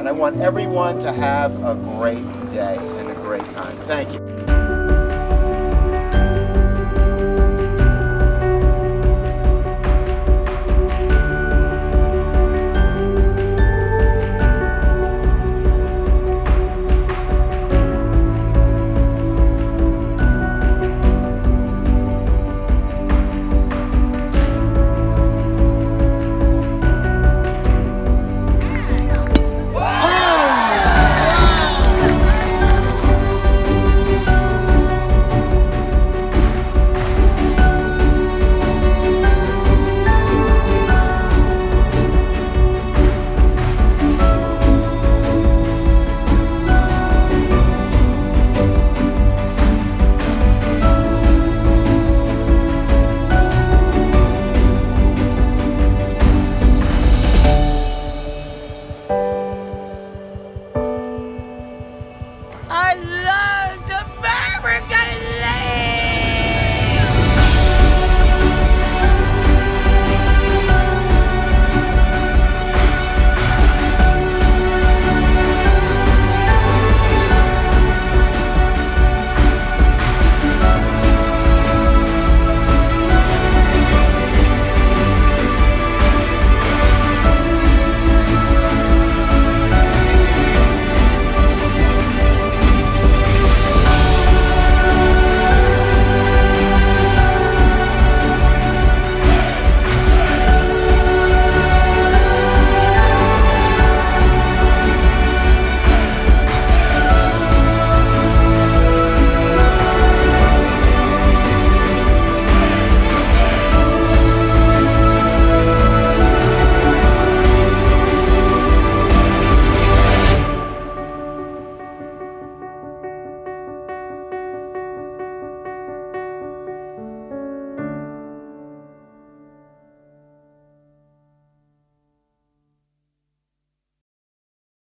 And I want everyone to have a great day and a great time. Thank you.